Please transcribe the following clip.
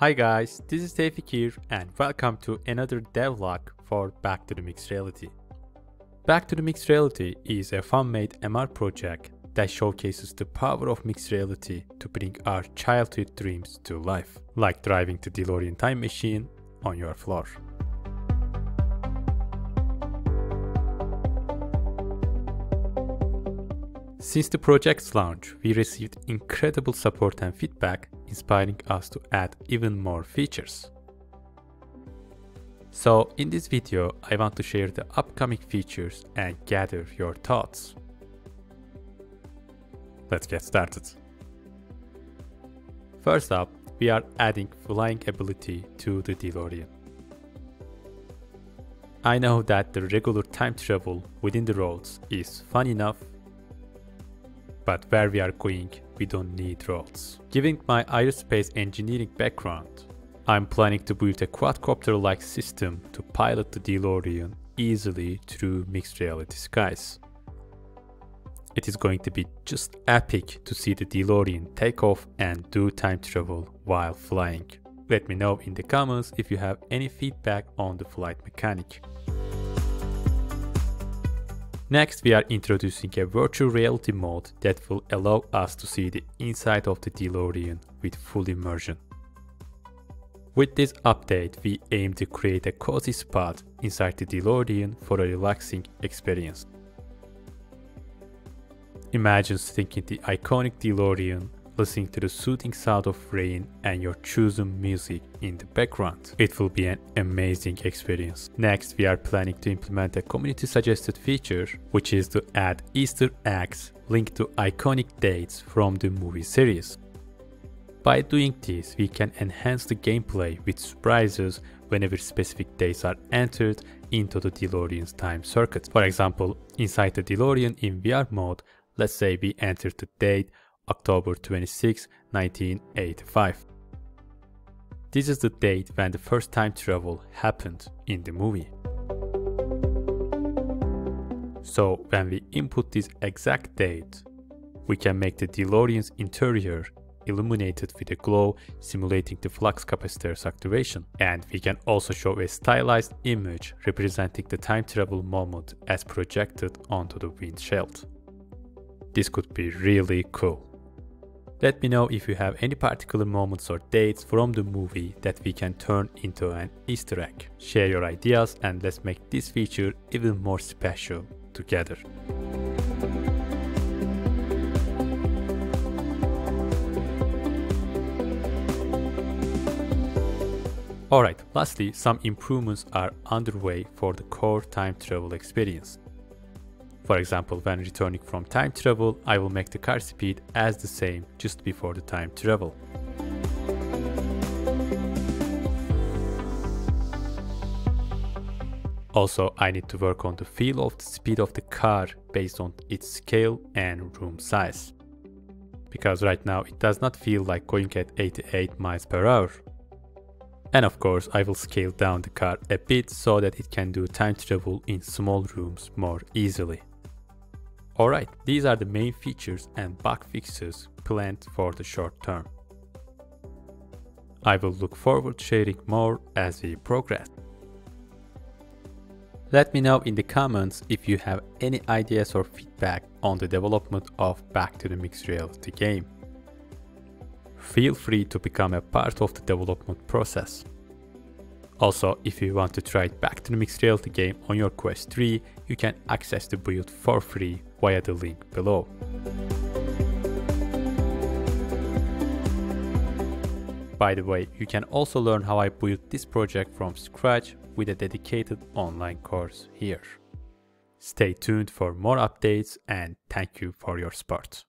Hi guys, this is Tevfik here and welcome to another devlog for Back to the Mixed Reality. Back to the Mixed Reality is a fan-made MR project that showcases the power of mixed reality to bring our childhood dreams to life, like driving the DeLorean time machine on your floor. Since the project's launch, we received incredible support and feedback, inspiring us to add even more features. So in this video, I want to share the upcoming features and gather your thoughts. Let's get started. First up, we are adding flying ability to the DeLorean. I know that the regular time travel within the roads is fun enough but where we are going, we don't need roads. Given my aerospace engineering background, I'm planning to build a quadcopter-like system to pilot the DeLorean easily through mixed reality skies. It is going to be just epic to see the DeLorean take off and do time travel while flying. Let me know in the comments if you have any feedback on the flight mechanic. Next, we are introducing a virtual reality mode that will allow us to see the inside of the DeLorean with full immersion. With this update, we aim to create a cozy spot inside the DeLorean for a relaxing experience. Imagine sitting the iconic DeLorean listening to the soothing sound of rain and your chosen music in the background. It will be an amazing experience. Next, we are planning to implement a community suggested feature, which is to add Easter eggs linked to iconic dates from the movie series. By doing this, we can enhance the gameplay with surprises whenever specific dates are entered into the DeLorean's time circuit. For example, inside the DeLorean in VR mode, let's say we enter the date October 26, 1985. This is the date when the first time travel happened in the movie. So when we input this exact date, we can make the DeLorean's interior illuminated with a glow simulating the flux capacitor's activation. And we can also show a stylized image representing the time travel moment as projected onto the windshield. This could be really cool. Let me know if you have any particular moments or dates from the movie that we can turn into an easter egg. Share your ideas and let's make this feature even more special together. Alright, lastly, some improvements are underway for the core time travel experience. For example, when returning from time travel, I will make the car speed as the same just before the time travel. Also, I need to work on the feel of the speed of the car based on its scale and room size. Because right now it does not feel like going at 88 miles per hour. And of course, I will scale down the car a bit so that it can do time travel in small rooms more easily. Alright, these are the main features and bug fixes planned for the short term. I will look forward to sharing more as we progress. Let me know in the comments if you have any ideas or feedback on the development of Back to the Mixed Reality game. Feel free to become a part of the development process. Also, if you want to try Back to the Mixed Reality game on your Quest 3, you can access the build for free via the link below. By the way, you can also learn how I built this project from scratch with a dedicated online course here. Stay tuned for more updates and thank you for your support.